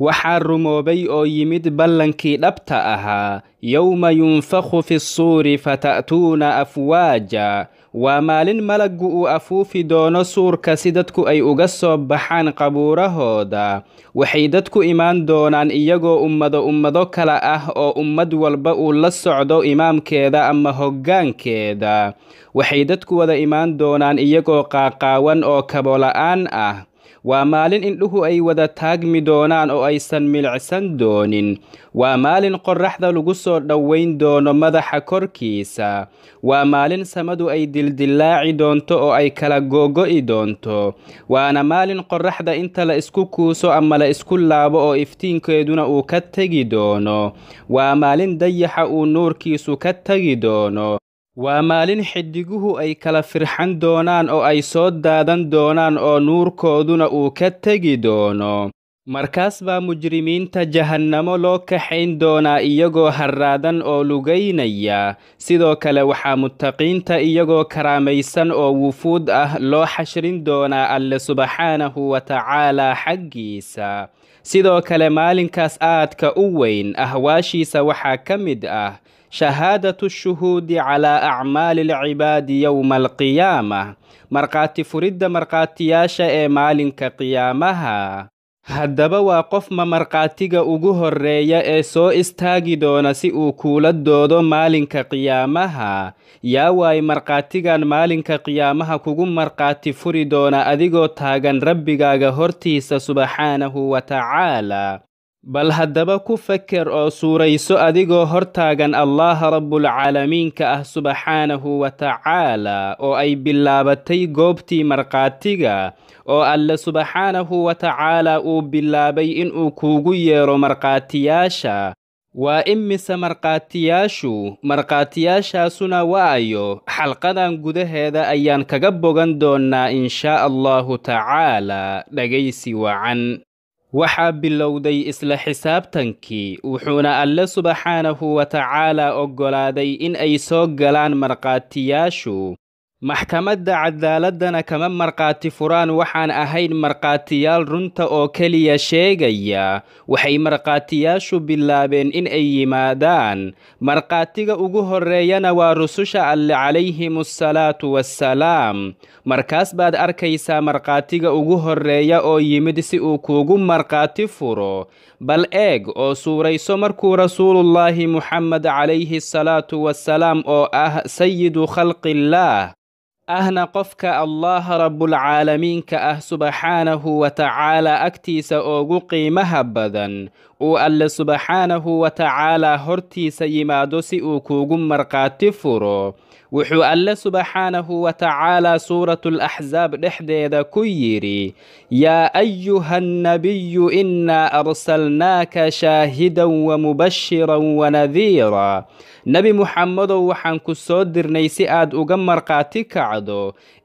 waxaa rumoobay oo yimid ballankii dhabta ahaa yowma yunfakhu fi ssuuri fata'tuuna afwaaja. Waa maalin malaggu uu afuufi doono suurka si dadku ay uga soo baxaan qabuurahooda. Waxay dadku imaan doonaan iyagoo ummado ummado kale ah oo ummad walba uu la socdo imaamkeeda ama hoggaankeeda waxay dadku wada imaan doonaan iyagoo qaaqaawan oo kabola'aan ah waa maalin indhuhu ay wada taagmi doonaan oo aysan milicsan doonin. Waa maalin qorraxda lagu soo dhowayn doono madaxa korkiisa. Waa maalin samadu ay dildillaaci doonto oo ay kala googo'i doonto. Waana maalin qorraxda inta la isku kuuso ama la isku laabo oo iftiinkeeduna uu ka tegi doono. Waa maalin dayaxa uu nuurkiisu ka tegi doono waa maalin xidiguhu ay kala firxan doonaan oo ay soo daadan doonaan oo nuurkooduna uu ka tegi doono. Markaas baa mujrimiinta jahannamo loo kaxayn doonaa iyagoo harraadan oo lugaynaya. Sidoo kale waxaa muttaqiinta iyagoo karaamaysan oo wufuud ah loo xashrin doonaa alle subxaanahu wa tacaalaa xaggiisa. Sidoo kale maalinkaas aadka u weyn ahwaashiisa waxaa ka mid ah shahaadatu shuhuudi calaa acmaali alcibaadi yowma alqiyaamah markhaati furidda markhaatiyaasha ee maalinka qiyaamaha haddaba waa qofma markhaatiga ugu horreeya ee soo istaagi doona si uu kuula doodo maalinka qiyaamaha yaa waay markhaatigan maalinka qiyaamaha kugu markhaati furi doona adigoo taagan rabbigaaga hortiisa subxaanahu wa tacaala bal haddaba ku feker oo suurayso adigoo hortaagan allaha rabbulcaalamiinka ah subxaanahu wa tacaala oo ay bilaabatay goobtii markhaatiga oo alle subxaanahu wa tacaala uu bilaabay inuu kuugu yeero markhaatiyaasha. Waa imise markhaatiyaashu? Markhaatiyaashaasuna waayo xalqadan gudaheeda ayaan kaga bogan doonnaa inshaa allahu tacaala dhegaysi wacan waxaa bilowday isla xisaabtankii wuxuuna alle subxaanahu wa tacaala oggolaaday in ay soo galaan markhaatiyaashu maxkamadda cadaaladana kama markhaati furaan waxaan ahayn markhaatiyaal runta oo keliya sheegaya. Waxay markhaatiyaashu bilaabeen in ay yimaadaan. Markhaatiga ugu horreeyana waa rususha alle calayhim assalaatu wassalaam markaas baad arkaysaa markhaatiga ugu horreeya oo yimid si uu kuugu markhaati furo. Bal eeg oo suurayso markuu rasuulullaahi muxamed calayhi assalaatu wassalaam oo ah sayidu khalqillaah ahna qofka allaha rabbulcaalamiinka ah subxaanahu wa tacaala agtiisa oogu qiimaha badan uu alle subxaanahu wa tacaalaa hortiisa yimaado si uu kuugu markhaati furo wuxuu alle subxaanahu wa tacaalaa suuratulaxsaab dhexdeeda ku yidhi yaa ayuha annabiyu innaa arsalnaaka shaahidan wa mubashiran wanadiira nebi muxamedow waxaan ku soo dirnay si aad uga markhaati kacdo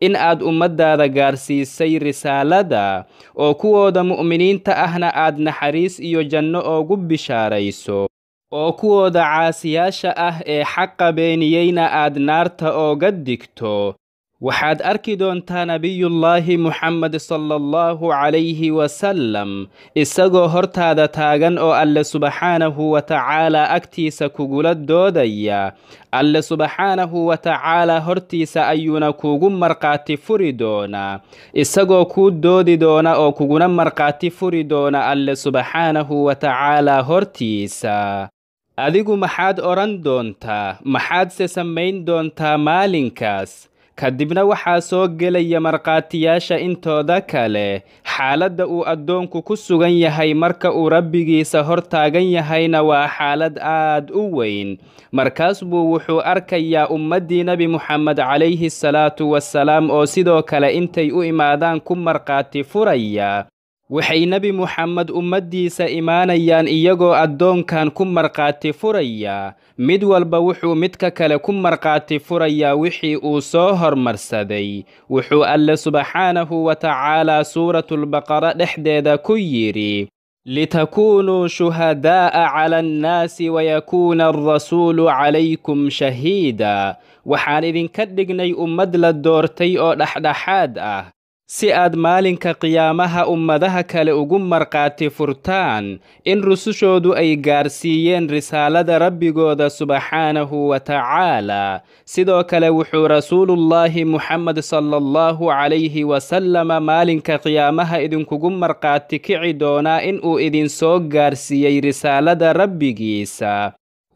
in aad ummaddaada gaarsiisay risaalada oo kuwooda mu'miniinta ahna aad naxariis iyo janno oogu bishaarayso oo kuwooda caasiyaasha ah ee xaqa beeniyeyna aad naarta ooga digto. Waxaad arki doontaa nebiyullaahi muxamed sala allahu calayhi wasalam isagoo hortaada taagan oo alle subxaanahu wa tacaalaa agtiisa kugula doodaya. Alle subxaanahu wa tacaalaa hortiisa ayuuna kuugu markhaati furi doonaa isagoo kuu doodi doona oo kuguna markhaati furi doona alle subxaanahu wa tacaalaa hortiisa adigu maxaad odhan doontaa maxaadse samayn doontaa maalinkaas? Kadibna waxaa soo gelaya markhaatiyaasha intooda kale. Xaaladda uu addoonku ku sugan yahay marka uu rabbigiisa hor taagan yahayna waa xaalad aad u weyn. Markaas buu wuxuu arkayaa ummaddii nebi muxamed calayhi salaatu wasalaam oo sidoo kale intay u imaadaan ku markhaati furaya waxay nebi muxamed ummaddiisa imaanayaan iyagoo addoonkan ku markhaati furaya. Mid walba wuxuu midka kale ku markhaati furayaa wixii uu soo hormarsaday. Wuxuu alle subxaanahu wa tacaalaa suuratulbaqara dhexdeeda ku yidhi litakuunuu shuhadaa'a cala annaasi wayakuuna alrasuulu calaykum shahiida. Waxaan idinka dhignay ummad la doortay oo dhexdhexaad ah si aad maalinka qiyaamaha ummadaha kale ugu markhaati furtaan in rusushoodu ay gaarsiiyeen risaalada rabbigooda subxaanahu wa tacaala sidoo kale wuxuu rasuulullaahi muxamed sala allahu calayhi wasalama maalinka qiyaamaha idinkugu markhaati kici doonaa in uu idin soo gaarsiiyey risaalada rabbigiisa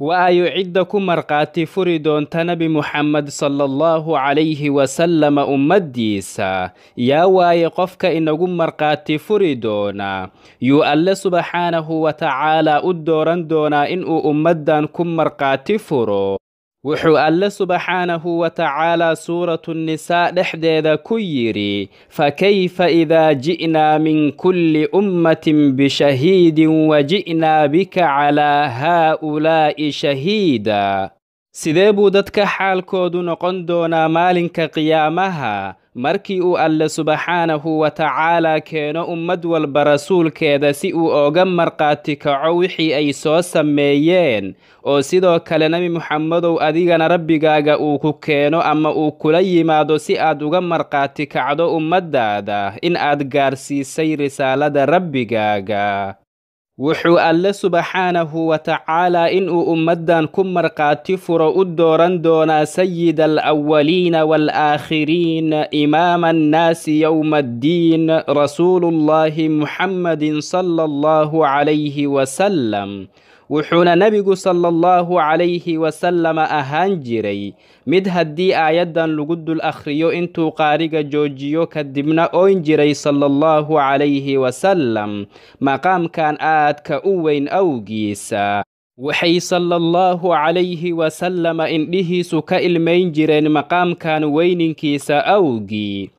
waayo cidda ku markhaati furi doonta nebi muxamed sala allahu calayhi wasalama ummaddiisa. Yaa waaye qofka inagu markhaati furi doona yuu alle subxaanahu wa tacaalaa u dooran doonaa inuu ummaddan ku markhaati furo wuxuu alle subxaanahu wa tacaalaa suuratu nisaa dhexdeeda ku yidhi fakayfa idaa ji'naa min kulli ummatin bishahiidin wa ji'naa bika calaa haa'ulaa'i shahiida. Sidee buu dadka xaalkoodu noqon doonaa maalinka qiyaamaha markii uu alle subxaanahu wa tacaalaa keeno ummad walba rasuulkeeda si uu ooga markhaati kaco wixii ay soo sameeyeen oo sidoo kale nebi muxamedow adigana rabbigaaga uu ku keeno ama uu kula yimaado si aad uga markhaati kacdo ummaddaada in aad gaarsiisay risaalada rabbigaaga wuxuu alle subxaanahu wa tacaalaa inuu ummaddan ku markhaati furo u dooran doonaa sayida alawaliina waalaakhiriin imaama annaasi yowma addiin rasuulullaahi muxammadin sala allahu calayhi wasalam wuxuuna nebigu sala allahu calayhi wasalama ahaan jiray mid haddii aayaddan lagu dul akhriyo intuu qaariga joojiyo kadibna oyn jiray sala allahu calayhi wasalam maqaamkan aadka u weyn awgiisa. Waxay sala allahu calayhi wasalama indhihiisu ka ilmayn jireen maqaamkan weyninkiisa awgii.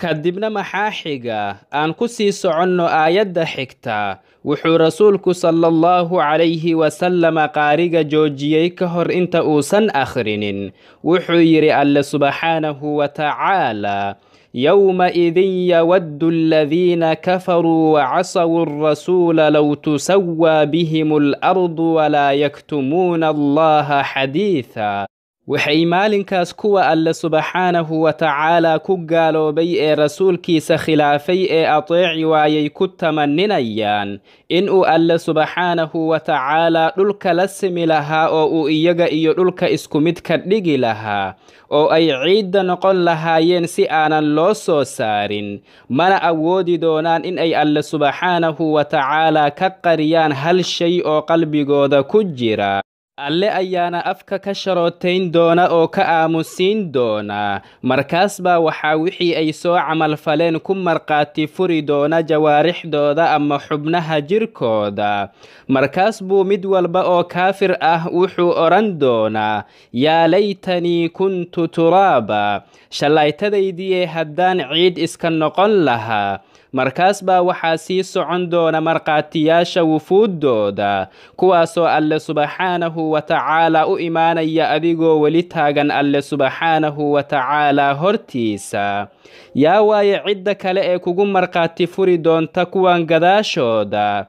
Kadibna maxaa xiga aan ku sii soconno aayadda xigta وحو رسولك صلى الله عليه وسلم قارق جوجيي كهر انت اوسن اخرين وحو يري الله سبحانه وتعالى يومئذ يود الذين كفروا وعصوا الرسول لو تسوى بهم الأرض ولا يكتمون الله حديثا. Waxay maalinkaas kuwa alle subxaanahu wa tacaalaa ku gaaloobay ee rasuulkiisa khilaafay ee ateeci waayay ku tamaninayaan inuu alle subxaanahu wa tacaalaa dhulka la simi lahaa oo uu iyaga iyo dhulka isku mid ka dhigi lahaa oo ay ciidda noqon lahaayeen si aanan loo soo saarin. Mana awoodi doonaan in ay alle subxaanahu wa tacaalaa ka qariyaan hal shay oo qalbigooda ku jira alle ayaana afka ka sharootayn doona oo ka aamusiin doona. Markaas baa waxaa wixii ay soo camalfaleen ku markhaati furi doona jawaarixdooda ama xubnaha jirkooda. Markaas buu mid walba oo kaafir ah wuxuu odhan doonaa yaa laytanii kuntu turaaba shallaytadaydii haddaan ciid iska noqon lahaa markaas baa waxaa sii socon doona markhaatiyaasha wufuuddooda kuwaasoo alle subxaanahu wa tacaalaa u imaanaya adigoo weli taagan alle subxaanahu wa tacaalaa hortiisa. Yaa waaye cidda kale ee kugu markhaati furi doonta kuwan gadaashooda.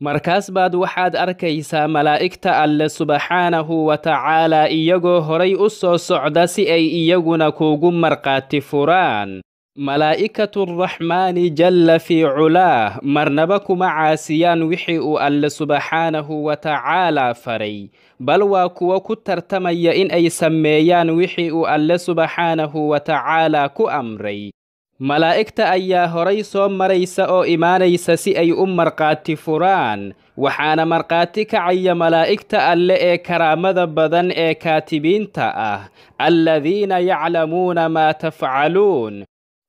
Markaas baad waxaad arkaysaa malaa'igta alle subxaanahu wa tacaalaa iyagoo horay u soo socda si ay iyaguna kuugu markhaati furaan malaa'ikatu raxmaani jalla fii culaah marnaba kuma caasiyaan wixii uu alle subxaanahu wa tacaalaa faray bal waa kuwo ku tartamaya in ay sameeyaan wixii uu alle subxaanahu wa tacaalaa ku amray malaa'igta ayaa horay soo maraysa oo imaanaysa si ay u markhaati furaan waxaana markhaati kacaya malaa'igta alle ee karaamada badan ee kaatibiinta ah alladiina yaclamuuna maa tafcaluun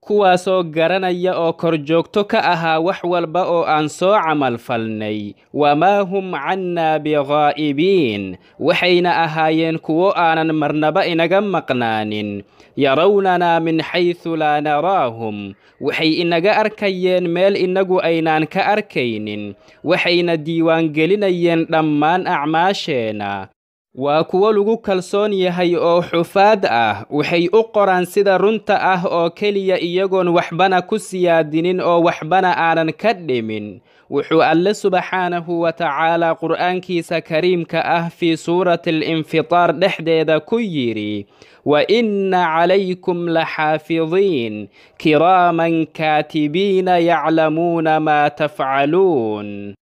kuwaasoo garanaya oo korjoogto ka ahaa wax walba oo aan soo camalfalnay wamaa hum cannaa bighaa'ibiin waxayna ahaayeen kuwo aanan marnaba inaga maqnaanin. Yarawnanaa min xaysu laa naraahum. Waxay inaga arkayeen meel innagu aynaan ka arkaynin. Waxayna diiwaangelinayeen dhammaan acmaasheenna waa kuwo lagu kalsoon yahay oo xufaad ah. Waxay u qoraan sida runta ah oo keliya iyagoon waxbana ku siyaadinin oo waxbana aanan ka dhimin. Wuxuu alle subxaanahu wa tacaalaa qur'aankiisa kariimka ah fii suurati alinfitaar dhexdeeda ku yidhi wa inna calaykum laxaafidiin kiraaman kaatibiina yaclamuuna maa tafcaluun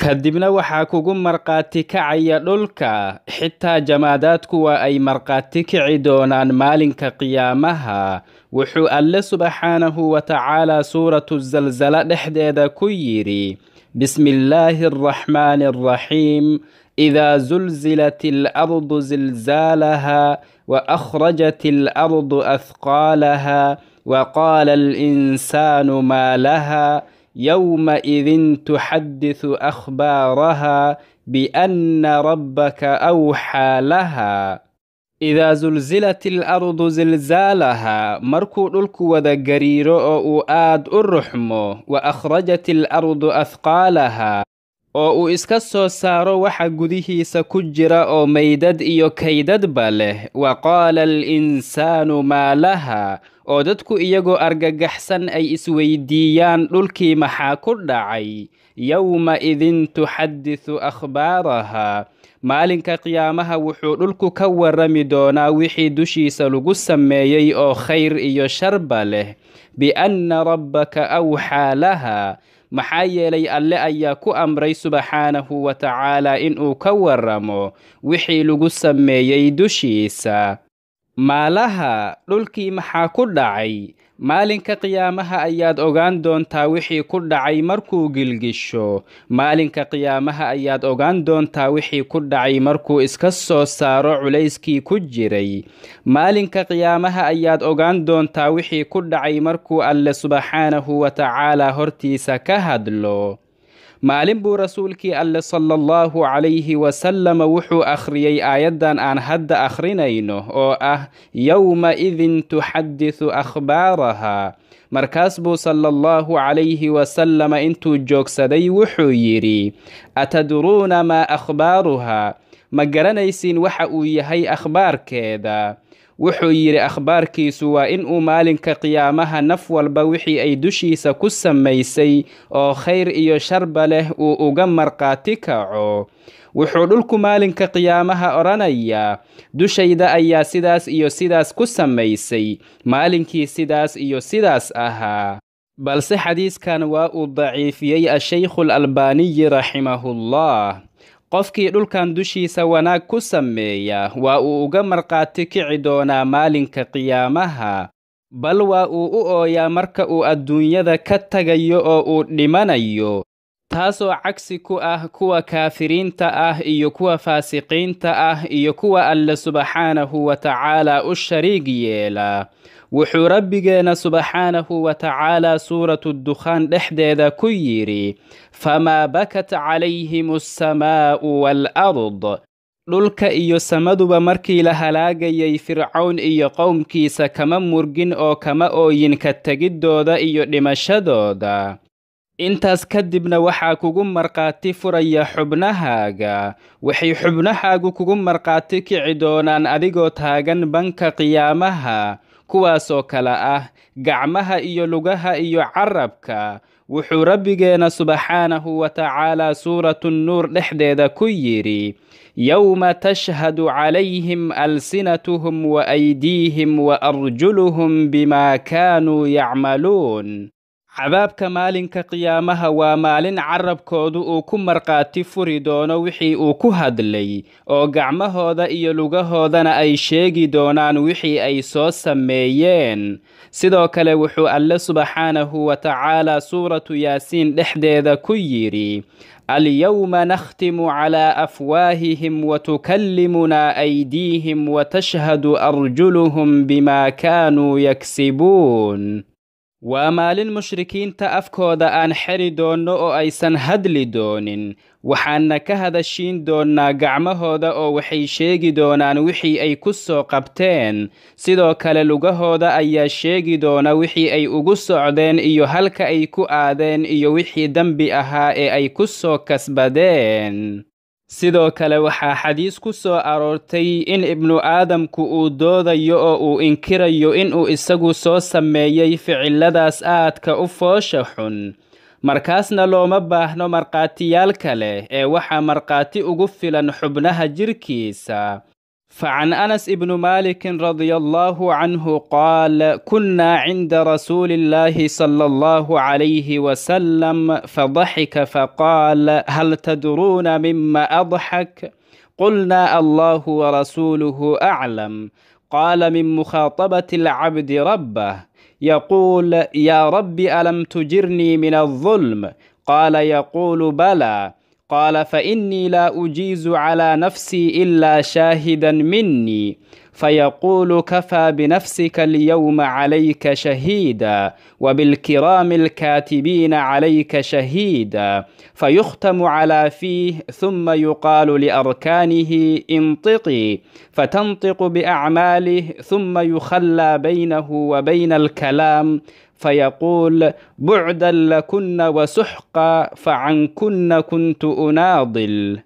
kadibna waxaa kugu markhaati kacaya dhulka. Xitaa jamaadaadku waa ay markhaati kici doonaan maalinka qiyaamaha. Wuxuu alle subxaanahu wa tacaalaa suuratu zalzala dhexdeeda ku yidhi bismi illaahi araxmaani araxiim idaa zulzilat alardu zilzaalaha wa akhrajat alardu ahqaalaha wa qaala alinsaanu maa laha يومئذ تحدث أخبارها بأن ربك أوحى لها. إذا زلزلت الأرض زلزالها مركو دلك وذا قريرو أو آد الرحمو وأخرجت الأرض أثقالها. Oo uu iska soo saaro waxa gudihiisa ku jira oo maydad iyo kaydadba leh. Wa qaala alinsaanu maa laha? Oo dadku iyagoo argagaxsan ay isweydiiyaan dhulkii maxaa ku dhacay? Yowma-idin tuxadisu akhbaaraha. Maalinka qiyaamaha wuxuu dhulku ka warrami doonaa wixii dushiisa lagu sameeyey oo khayr iyo sharba leh. Bianna rabbaka awxaa laha maxaa yeelay alle ayaa ku amray subxaanahu wa tacaalaa inuu ka warramo wixii lagu sameeyey dushiisa. Maalaha dhulkii maxaa ku dhacay maalinka qiyaamaha ayaad ogaan doontaa wixii ku dhacay markuu gilgisho. Maalinka qiyaamaha ayaad ogaan doontaa wixii ku dhacay markuu iska soo saaro culayskii ku jiray. Maalinka qiyaamaha ayaad ogaan doontaa wixii ku dhacay markuu alle subxaanahu wa tacaalaa hortiisa ka hadlo maalin buu rasuulkii alle sala allahu calayhi wasalama wuxuu akhriyey aayaddan aan hadda akhrinayno oo ah yowma-idin tuxadisu akhbaaraha. Markaas buu sala allahu calayhi wasalama intuu joogsaday wuxuu yidhi atadruuna maa akhbaaruha ma garanaysiin waxa uu yahay akhbaarkeeda wuxuu yidhi akhbaarkiisu waa inuu maalinka qiyaamaha naf walba wixii ay dushiisa ku samaysay oo khayr iyo sharba leh uu uga markhaati kaco. Wuxuu dhulku maalinka qiyaamaha odhanayaa dushayda ayaa sidaas iyo sidaas ku samaysay maalinkii sidaas iyo sidaas ahaa. Balse xadiiskan waa uu daciifiyey ashaykhu alalbaaniyi raximahullah qofkii dhulkan dushiisa wanaag ku sameeya waa uu uga markhaati kici doonaa maalinka qiyaamaha bal waa uu u ooyaa marka uu adduunyada ka tagayo oo uu dhimanayo taasoo cagsi ku ah kuwa kaafiriinta ah iyo kuwa faasiqiinta ah iyo kuwa alle subxaanahu wa tacaalaa u shariig yeela wuxuu rabbigeena subxaanahu wa tacaalaa suuratu dukhaan dhexdeeda ku yidhi famaa bakat calayhim alsamaa'u waalard dhulka iyo samaduba markii la halaagayay fircown iyo qowmkiisa kama murgin oo kama ooyin ka tegiddooda iyo dhimashadooda. Intaas kadibna waxaa kugu markhaati furaya xubnahaaga. Waxay xubnahaagu kugu markhaati kici doonaan adigoo taagan banka qiyaamaha kuwaasoo kale ah gacmaha iyo lugaha iyo carabka wuxuu rabbigeena subxaanahu wa tacaalaa suuratu nuur dhexdeeda ku yidhi yowma tashhadu calayhim alsinatuhum wa aydiihim wa arjuluhum bimaa kaanuu yacmaluun cadaabka maalinka qiyaamaha waa maalin carabkoodu uu ku markhaati furi doono wixii uu ku hadlay oo gacmahooda iyo lugahoodana ay sheegi doonaan wixii ay soo sameeyeen. Sidoo kale wuxuu alle subxaanahu wa tacaalaa suuratu yaasiin dhexdeeda ku yidhi alyowma nakhtimu calaa afwaahihim watukallimunaa aydiihim watashhadu arjuluhum bimaa kaanuu yaksibuun waa maalin mushrikiinta afkooda aan xeri doonno oo aysan hadli doonin. Waxaanna ka hadashiin doonnaa gacmahooda oo waxay sheegi doonaan wixii ay ku soo qabteen. Sidoo kale lugahooda ayaa sheegi doona wixii ay ugu socdeen iyo halka ay ku aadeen iyo wixii dembi ahaa ee ay ku soo kasbadeen sidoo kale waxaa xadiis ku soo aroortay in ibnu aadamku uu doodayo oo uu inkirayo inuu isagu soo sameeyey ficiladaas aadka u foosha xun. Markaasna looma baahno markhaatiyaal kale ee waxaa markhaati ugu filan xubnaha jirkiisa فعن أنس بن مالك رضي الله عنه قال كنا عند رسول الله صلى الله عليه وسلم فضحك فقال هل تدرون مما أضحك؟ قلنا الله ورسوله أعلم قال من مخاطبة العبد ربه يقول يا رب ألم تجرني من الظلم قال يقول بلى قال فإني لا أجيز على نفسي إلا شاهدا مني. فيقول كفى بنفسك اليوم عليك شهيدا وبالكرام الكاتبين عليك شهيدا فيختم على فيه ثم يقال لأركانه انطقي فتنطق بأعماله ثم يخلى بينه وبين الكلام فيقول بعدا لكن وسحقا فعنكن كنت أناضل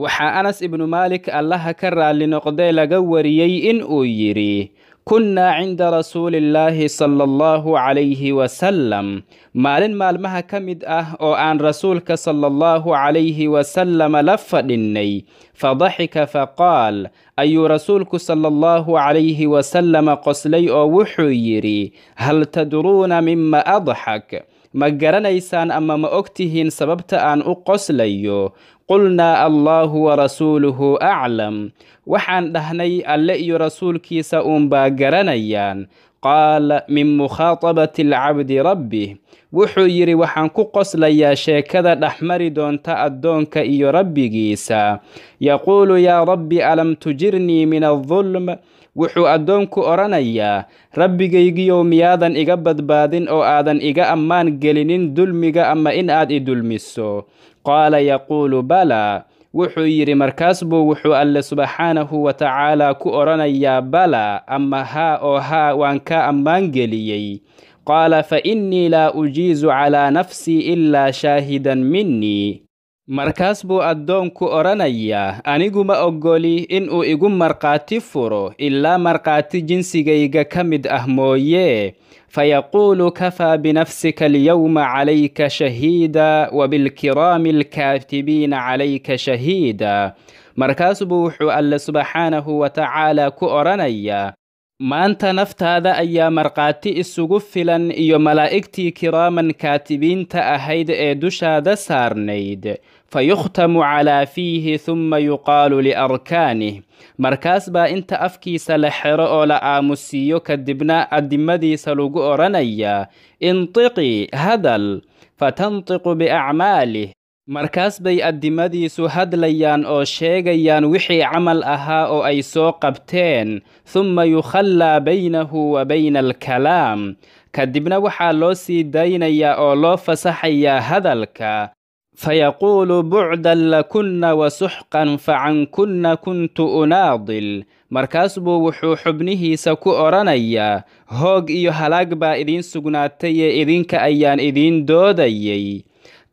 waxaa anas ibnu maalik allaha ka raalli noqdee laga wariyey in uu yidhi kunnaa cinda rasuulillaahi sala allahu calayhi wasalam maalin maalmaha ka mid ah oo aan rasuulka sala allahu calayhi wasalama la fadhinnay fadaxika faqaal ayuu rasuulku sala allahu calayhi wasalama qoslay oo wuxuu yidhi hal tadruuna mima adxak ma garanaysaan ama ma ogtihiin sababta aan u qoslayo. Qulnaa allaahu warasuuluhu aclam waxaan dhahnay alle iyo rasuulkiisa uunbaa garanayaan. Qaal min mukhaatabati alcabdi rabbih wuxuu yidhi waxaan ku qoslayaa sheekada dhexmari doonta addoonka iyo rabbigiisa. Yaquulu yaa rabbi alam tujirnii min aldulm wuxuu addoonku odhanayaa rabbigaygiyow miyaadan iga badbaadin oo aadan iga ammaan gelinin dulmiga ama in aad i dulmiso? Qaala yaquulu balaa wuxuu yidhi markaas buu wuxuu alle subxaanahu wa tacaalaa ku odhanayaa balaa ama haa oo haa waan kaa ammaan geliyey. Qaala fa innii laa ujiizu calaa nafsii ilaa shaahidan minnii markaas buu addoonku odhanayaa anigu ma oggoli inuu igu markhaati furo ilaa markhaati jinsigayga ka mid ah mooyee fayaquulu kafaa binafsika alyawma calayka shahiida wabilkiraami alkaatibiina calayka shahiida. Markaas buu wuxuu alle subxaanahu wa tacaalaa ku odhanayaa maanta naftaada ayaa markhaati isugu filan iyo malaa'igtii kiraaman kaatibiinta ahayd ee dushaada saarnayd. Fayukhtamu calaa fiihi humma yuqaalu liarkaanih markaas baa inta afkiisa la xero oo la aamusiiyo kadibna addimadiisa lagu odhanayaa intiqii hadal fatantiqu biacmaalih markaas bay addimadiisu hadlayaan oo sheegayaan wixii camal ahaa oo ay soo qabteen humma yukhallaa baynahu wa bayna alkalaam kadibna waxaa loo sii daynayaa oo loo fasaxayaa hadalka fayaquulu bucdan lakunna wasuxqan facankunna kuntu unaadil. Markaas buu wuxuu xubnihiisa ku odhanayaa hoog iyo halaag baa idiin sugnaatayee idinka ayaan idiin doodayay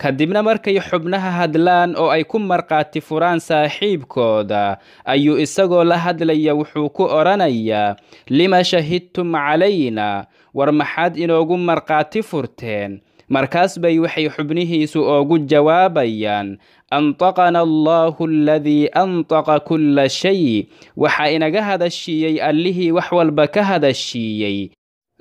kadibna markay xubnaha hadlaan oo ay ku markhaati furaan saaxiibkooda ayuu isagoo la hadlaya wuxuu ku odhanayaa lima shahidtum calayna? War maxaad inoogu markhaati furteen? Markaas bay waxay xubnihiisu oogu jawaabayaan antaqana allaahu aladii antaqa kulla shay. Waxaa inaga hadashiiyey allihii wax walba ka hadashiiyey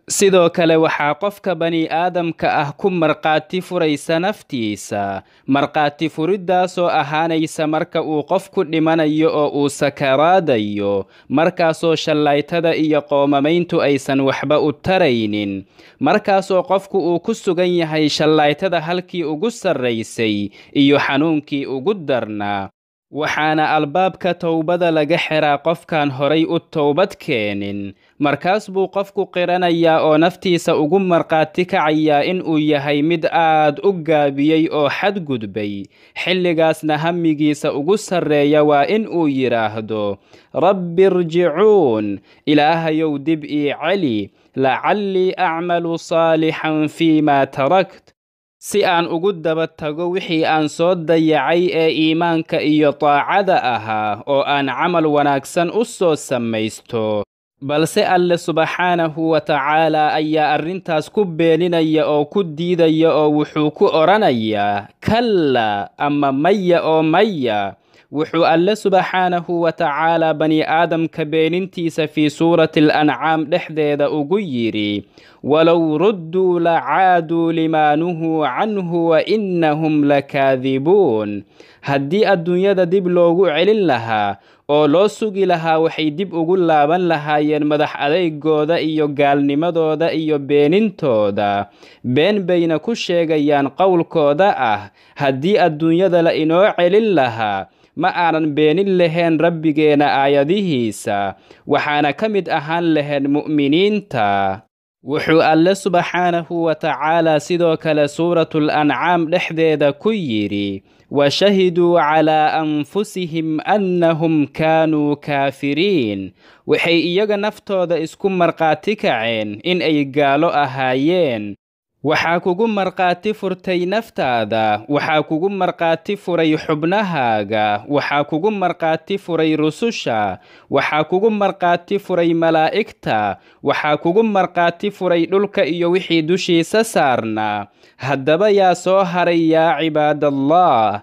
sidoo kale waxaa qofka bani aadamka ah ku markhaati furaysa naftiisa. Markhaati furiddaasoo ahaanaysa marka uu qofku dhimanayo oo uu sakaraadayo. Markaasoo shallaytada iyo qoomamayntu aysan waxba u taraynin. Markaasoo qofku uu ku sugan yahay shallaytada halkii ugu sarraysay iyo xanuunkii ugu darnaa waxaana albaabka towbada laga xiraa qofkaan horay u towbad keenin markaas buu qofku qiranayaa oo naftiisa ugu markhaati kacayaa inuu yahay mid aad u gaabiyey oo xadgudbay xilligaasna hamigiisa ugu sarreeya waa in uu yidhaahdo rabbi irjicuun ilaahayow dib ii celi lacallii acmalu saalixan fii maa tarakt. Si aan ugu daba tago wixii aan soo dayacay ee iimaanka iyo daacada ahaa oo aan camal wanaagsan u soo samaysto balse alle subxaanahu wa tacaalaa ayaa arrintaas ku beeninaya oo ku diidaya oo wuxuu ku odhanayaa kalla ama maya oo maya wuxuu alle subxaanahu wa tacaalaa bani aadamka beenintiisa fii suurati alancaam dhexdeeda ugu yidhi walow rudduu lacaaduu limaa nuhuu canhu wa innahum lakaadibuun haddii adduunyada dib loogu celin lahaa oo loo sugi lahaa waxay dib ugu laaban lahaayeen madax adeygooda iyo gaalnimadooda iyo beenintooda been bayna ku sheegayaan qowlkooda ah haddii adduunyada la inoo celin lahaa ma aanan beenin lahayn rabbigeena aayadihiisa waxaana ka mid ahaan lahayn mu'miniinta. Wuxuu alle subxaanahu wa tacaalaa sidoo kale suuratul ancaam dhexdeeda ku yidhi washahiduu calaa anfusihim annahum kaanuu kaafiriin. Waxay iyaga naftooda isku markhaati kaceen in ay gaalo ahaayeen waxaa kugu markhaati furtay naftaada waxaa kugu markhaati furay xubnahaaga waxaa kugu markhaati furay rususha waxaa kugu markhaati furay malaa'igta waxaa kugu markhaati furay dhulka iyo wixii dushiisa saarnaa haddaba yaa soo haray yaa cibaadallah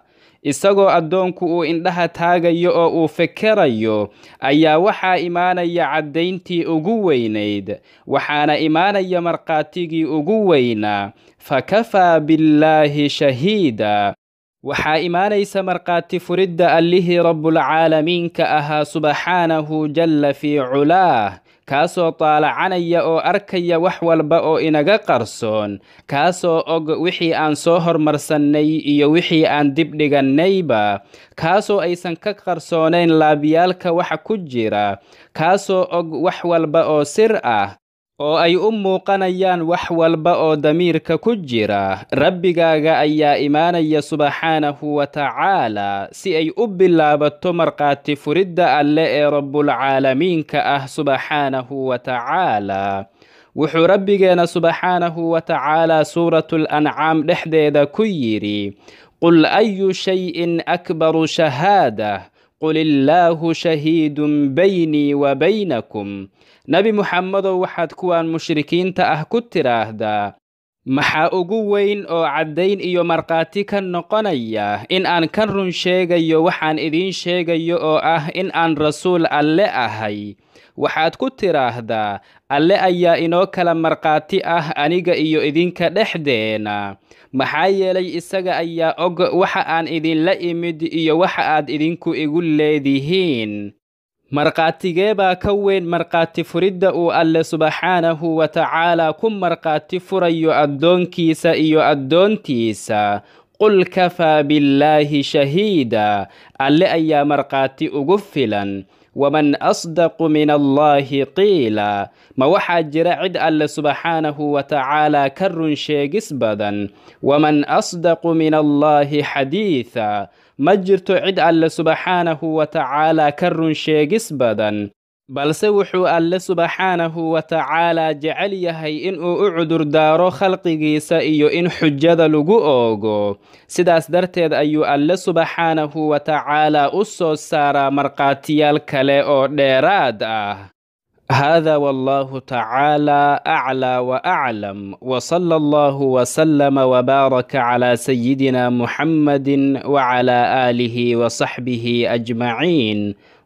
isagoo addoonku uu indhaha taagayo oo uu fekerayo ayaa waxaa imaanaya caddayntii ugu weynayd waxaana imaanaya markhaatigii ugu weynaa. Fakafaa billaahi shahiida. Waxaa imaanaysa markhaati furidda allihii rabbulcaalamiinka ahaa subxaanahu jalla fii culaah kaasoo taalacanaya oo arkaya wax walba oo inaga qarsoon kaasoo og wixii aan soo hormarsannay iyo wixii aan dib dhigannayba kaasoo aysan ka qarsoonayn laabiyaalka waxa ku jira kaasoo og wax walba oo sir ah oo ay u muuqanayaan wax walba oo damiirka ku jira rabbigaaga ayaa imaanaya subxaanahu wa tacaalaa si ay u bilaabato markhaati furidda alle ee rabbulcaalamiinka ah subxaanahu wa tacaalaa wuxuu rabbigeena subxaanahu wa tacaalaa suuratul ancaam dhexdeeda ku yidhi qul ayu shayin akbaru shahaadah qul illaahu shahiidun baynii wa baynakum nebi muxamedow waxaad kuwaan mushrikiinta ah ku tidhaahdaa maxaa ugu weyn oo caddayn iyo markhaati ka noqonaya in aan ka run sheegayo waxaan idiin sheegayo oo ah in aan rasuul alle ahay? Waxaad ku tidhaahdaa alle ayaa inoo kala markhaati ah aniga iyo idinka dhexdeena. Maxaa yeelay isaga ayaa og waxa aan idinla imid iyo waxa aad idinku igu leedihiin markhaatigee baa ka weyn markhaati furidda uu alle subxaanahu wa tacaalaa ku markhaati furayo addoonkiisa iyo addoontiisa. Qul kafaa billaahi shahiida. Alle ayaa markhaati ugu filan waman asdaqu min allaahi qiila ma waxaa jira cid alle subxaanahu wa tacaalaa ka run sheegis badan. waman asdaqu min allaahi xadiida ma jirto cid alle subxaanahu wa tacaalaa ka run sheegis badan balse wuxuu alle subxaanahu wa tacaalaa jecel yahay in uu u cudurdaaro khalqigiisa iyo in xujada lagu oogo. Sidaas darteed ayuu alle subxaanahu wa tacaalaa u soo saaraa markhaatiyaal kale oo dheeraad ah. Hada wallahu tacaala aclaa wa aclam wa sala allahu wasalama wabaaraka calaa sayidina muxammadin wacalaa aalihi wa saxbihi ajmaciin.